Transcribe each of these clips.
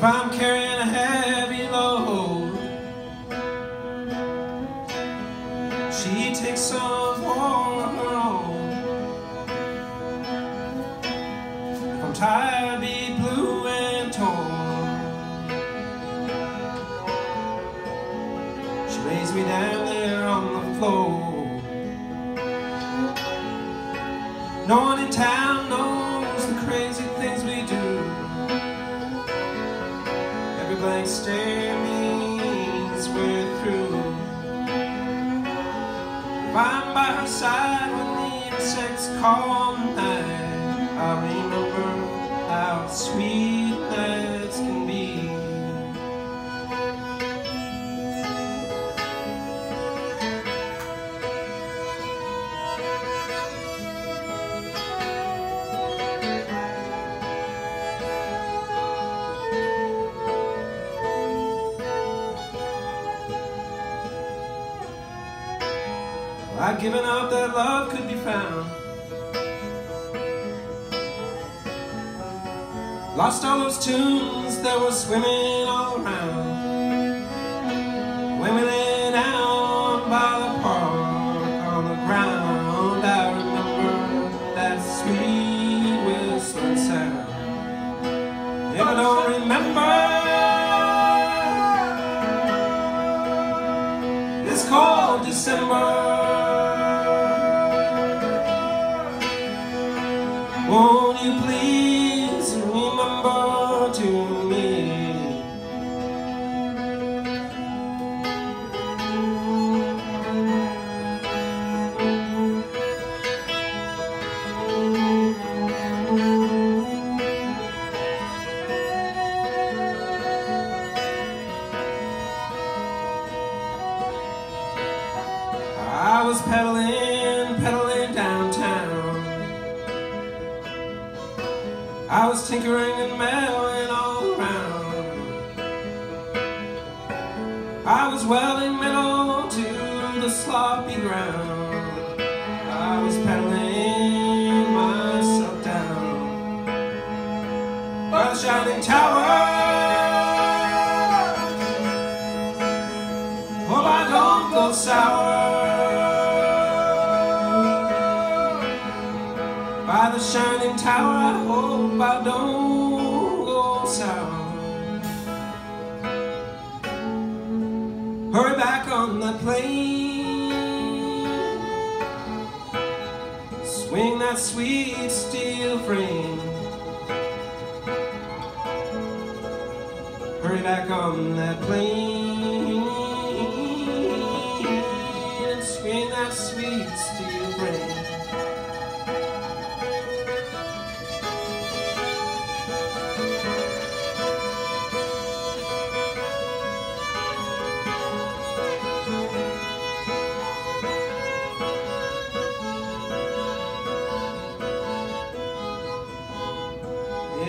if I'm carrying a heavy load. She takes some for her own. If I'm tired, be blue and torn. She lays me down there on the floor. No one in town I'm by her side when the insects call night, I'll remember how sweet I'd given up that love could be found. Lost all those tunes that were swimming all around. Women down by the park on the ground. I remember that sweet whistling sound. If I don't remember, it's called December. You please remember to me? I was pedaling, I was tinkering and meddling all around. I was welding metal to the sloppy ground. I was pedaling myself down by the shining tower. Hope I don't go sour shining tower. I hope I don't go sour. Hurry back on that plane. Swing that sweet steel frame. Hurry back on that plane. Swing that sweet steel frame.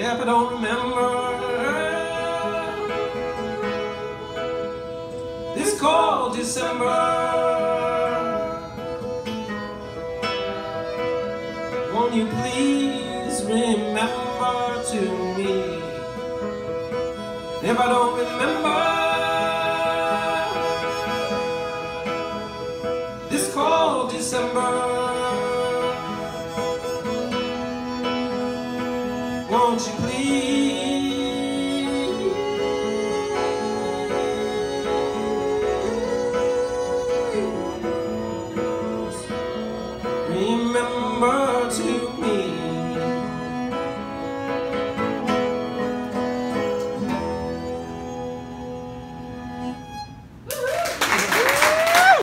If I don't remember this cold December, won't you please remember to me? If I don't remember this cold December. Won't you please